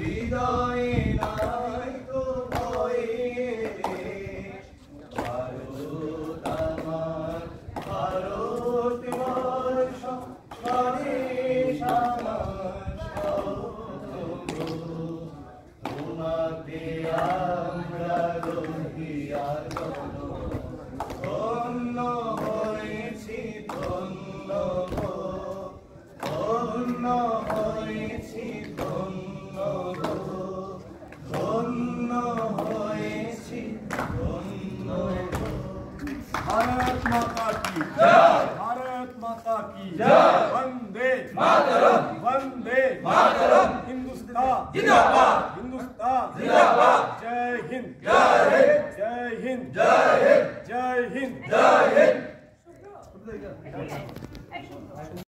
Ida Bharat माता की जय। भारत माता की जय। वंदे मातरम। वंदे मातरम। हिंदुस्तान। जिंदाबाद। हिंदुस्तान। जिंदाबाद। जय हिंद। जय हिंद। जय हिंद। जय हिंद। जय हिंद। जय हिंद।